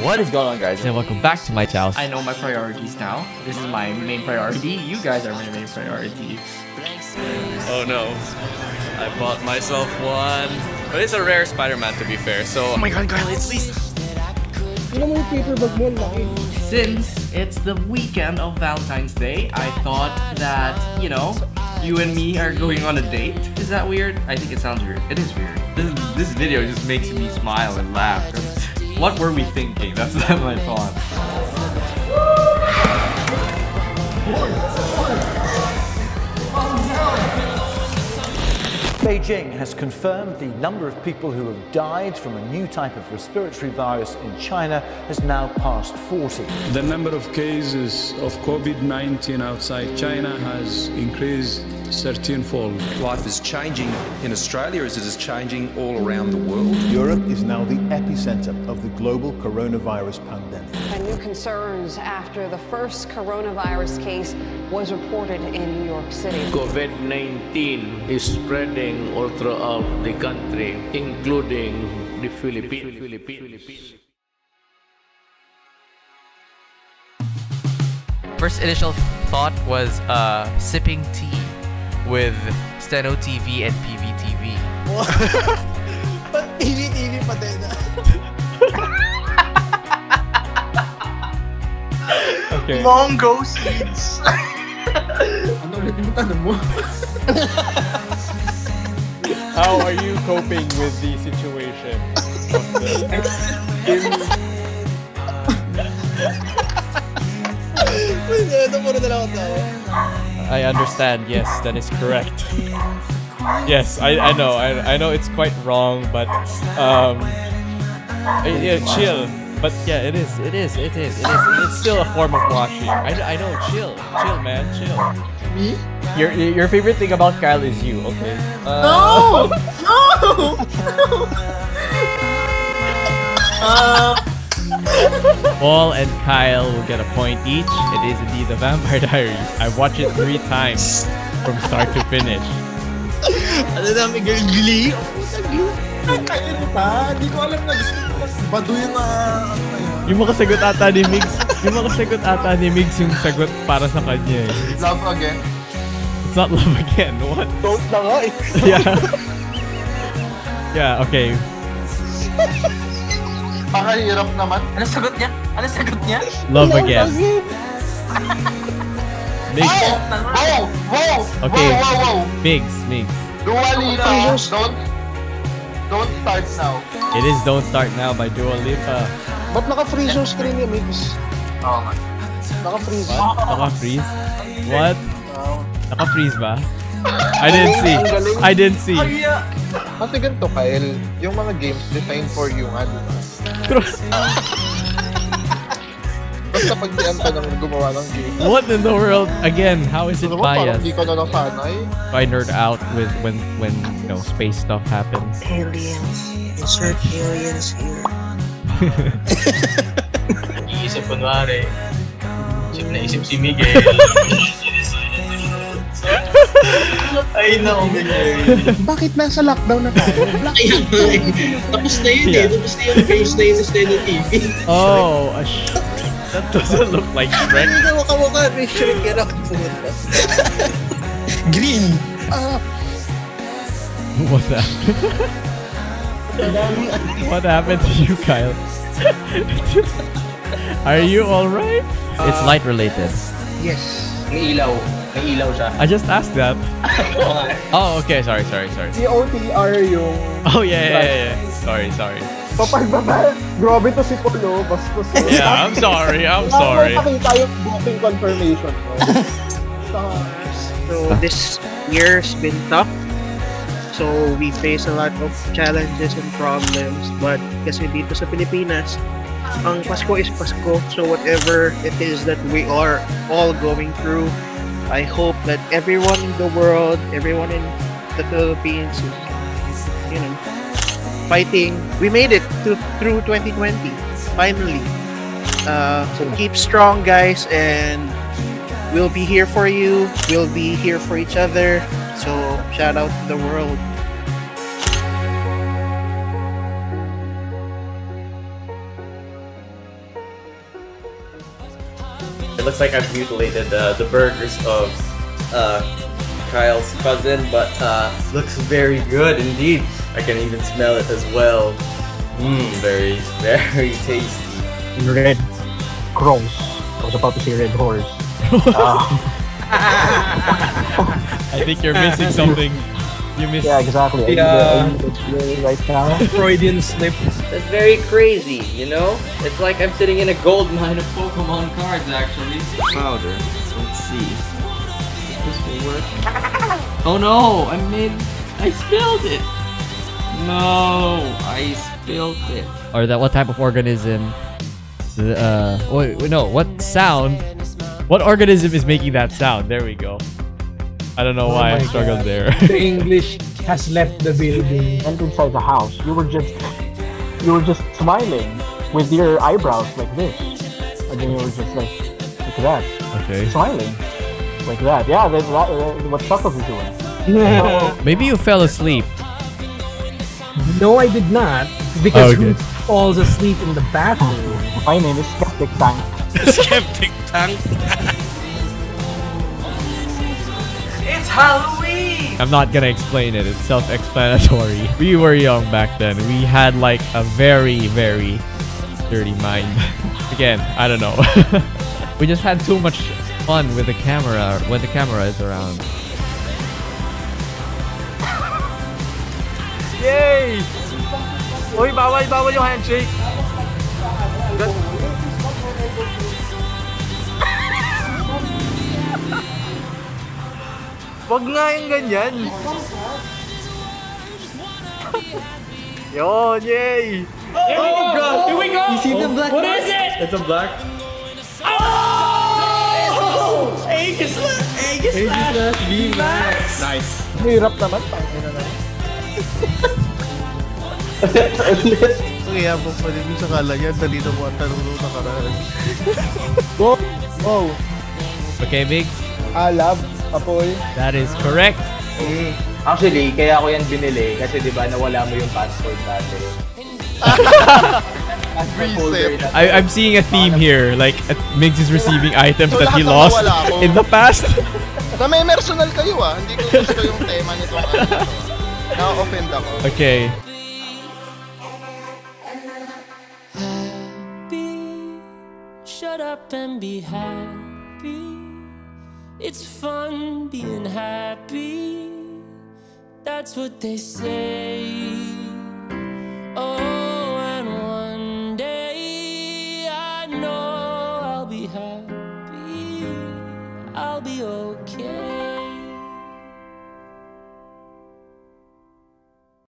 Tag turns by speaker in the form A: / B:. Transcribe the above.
A: What is going on guys and welcome back to my channel.
B: I know my priorities now. This is my main priority. You guys are my main priority.
C: Oh no. I bought myself one. But it's a rare Spider-Man to be fair, so... Oh my god, Kyle, it's Lisa!
B: Since it's the weekend of Valentine's Day, I thought that, you know, you and me are going on a date. Is that weird? I think it sounds weird. It is weird. This, this video just makes me smile and laugh. What were we thinking? That's not my thought.
D: Beijing has confirmed the number of people who have died from a new type of respiratory virus in China has now passed 40.
E: The number of cases of COVID-19 outside China has increased 13-fold.
F: Life is changing in Australia as it is changing all around the world.
G: Europe is now the epicenter of the global coronavirus pandemic.
H: And new concerns after the first coronavirus case was reported in New York City.
I: COVID-19 is spreading all throughout the country, including the Philippines.
A: First initial thought was uh, sipping tea with Steno TV and PVTV.
J: Ba't PVTV pa din?
A: okay.
J: Mongo seeds.
K: ano ulit yung tanong mo?
L: How are you coping with the situation? Of the... I understand. Yes, that is correct. yes, I, I know. I, I know it's quite wrong, but um, yeah, chill. But yeah, it is. It is. It is. It is. It's still a form of washing. I, I know. Chill. Chill, man. Chill.
K: Me?
L: Your your favorite thing about Kyle is you. Okay.
K: Uh, no. No.
L: uh, Paul and Kyle will get a point each. It is indeed the Vampire Diaries. I watched it three times from start to finish.
J: ano na, Miguel Glee? Kaya pa, hindi ko alam na baduy na
L: Yung makasagot ata ni Migs, yung makasagot ata ni Migs yung sagot para sa kanya eh.
J: Love again?
L: It's not love again. What?
J: Don't na nga eh.
L: Yeah. yeah, okay.
J: Pakahirap naman.
B: Ano sagot niya? Ano sagot niya?
L: Love again. Migs.
J: Wow! Wow!
L: Okay.
J: Wow, wow, wow!
L: Migs, Migs.
J: Dua Lipa, don't, don't start now.
L: It is Don't Start Now by Dua Lipa.
K: Ba't naka-freeze yung screen niya, Migs?
J: Oo nga.
K: Naka-freeze.
L: What? Naka-freeze? What? Naka-freeze ba? I didn't see. I didn't see.
K: Kasi ganito, Kyle, yung mga games designed for you nga, di ba? Basta pag ka nang gumawa ng game.
L: What in the world? Again, how is it
K: Ano ba, parang
L: biased?
K: hindi ka na nasanay?
L: I nerd out with when when you know space stuff happens.
M: Aliens. Insert aliens here.
N: Nag-iisip kunwari. Isip na isip si Miguel. Ay, nako, Miguel.
K: Bakit nasa lockdown na tayo?
N: Kaya nga eh. Tapos na yun eh. Tapos na yung games na yun sa Steno TV.
L: Oh, a sh- that doesn't look like Shrek.
J: Hindi na makamukha ni Shrek yan ang pumunta. Green!
K: Ah,
L: What happened? what happened to you, Kyle? Are you alright? it's light related.
K: yes.
N: May ilaw. May siya.
L: I just asked that. oh, okay. Sorry, sorry, sorry.
K: Si OTR yung...
L: Oh yeah, yeah, yeah. yeah. Sorry, sorry.
K: Papagbaba. Grabe to si Polo. Bastos.
L: Yeah, I'm sorry. I'm sorry.
K: mo pakita yung booking confirmation mo. Stars.
M: So this year's been tough. So we face a lot of challenges and problems. But kasi dito sa Pilipinas, ang Pasko is Pasko. So whatever it is that we are all going through, I hope that everyone in the world, everyone in the Philippines you know, fighting. We made it to, through 2020, finally. Uh, so keep strong, guys, and we'll be here for you. We'll be here for each other. So shout out to the world.
B: It looks like I've mutilated uh, the burgers of uh, Kyle's cousin, but uh, looks very good indeed. I can even smell it as well. Mmm, very, very tasty.
O: Red Cross. I was about to say Red Horse. Um,
L: I think you're missing something. You missed.
O: yeah, exactly.
B: Yeah.
O: the- I the right now.
P: Freudian slip.
B: That's very crazy, you know? It's like I'm sitting in a gold mine of Pokemon cards, actually.
Q: Powder. Let's see. This will work. Oh no! I made. I spilled it! No! I spilled it.
L: Or that what type of organism? The, uh, wait, wait, no, what sound? What organism is making that sound? There we go. I don't know
O: Oh
L: why I struggled
O: God.
L: there.
P: The English has left the building.
O: Went inside the house. You were just, you were just smiling with your eyebrows like this, and then you were just like, like that,
L: okay.
O: smiling, like that. Yeah, that's that, uh, what Chuckles is doing.
L: Maybe you fell asleep.
P: No, I did not. Because
L: Okay.
P: who falls asleep in the bathroom?
O: My name is Skeptic Tank.
R: Skeptic tank.
Q: It's Halloween!
L: I'm not gonna explain it. It's self-explanatory. We were young back then. We had like a very, very dirty mind. Again, I don't know. we just had too much fun with the camera when the camera is around.
S: Yay! Uy, bawal, bawal yung handshake. Wag nga yung ganyan. Yon, yay!
P: Oh god! Here we go!
S: You see the black
P: What is it?
S: It's a black.
P: Oh! Aegis slash! Aegis
S: Aegis
P: slash! V-Max!
S: Nice.
O: Hirap naman, pangin na.
M: Kaya mo pa rin sa kala niya, dali na mo ang tanong nung nakaraan.
O: Go! Go!
L: Okay, Biggs?
T: Ah, love, apoy.
L: That is correct.
U: Mm. Actually, kaya ako yan binili kasi 'di ba nawala mo yung passport dati.
L: I, I'm seeing a theme here. Like, Migs is receiving items
M: So,
L: that he lost in the past.
M: Na may personal kayo ah. Hindi ko gusto yung tema nitong ano. to. Na-offend ako.
L: okay.
V: Shut up and be happy. It's fun being happy. That's what they say.